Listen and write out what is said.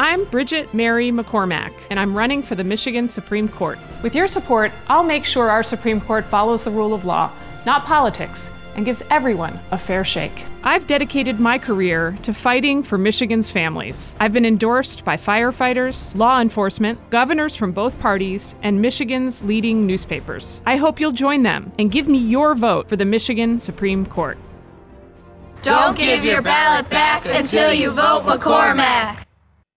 I'm Bridget Mary McCormack, and I'm running for the Michigan Supreme Court. With your support, I'll make sure our Supreme Court follows the rule of law, not politics, and gives everyone a fair shake. I've dedicated my career to fighting for Michigan's families. I've been endorsed by firefighters, law enforcement, governors from both parties, and Michigan's leading newspapers. I hope you'll join them and give me your vote for the Michigan Supreme Court. Don't give your ballot back until you vote McCormack.